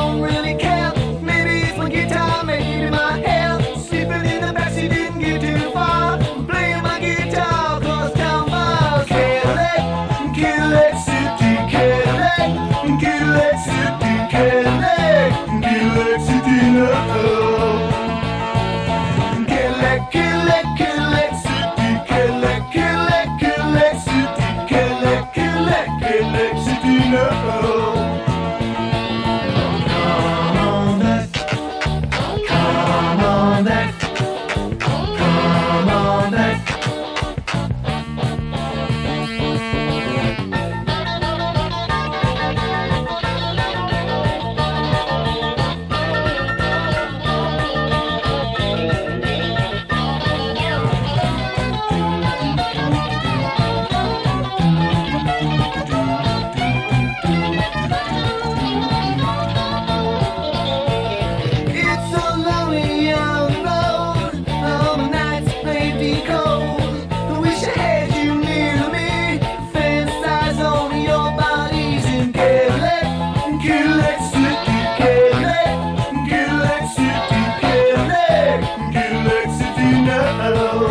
don't really City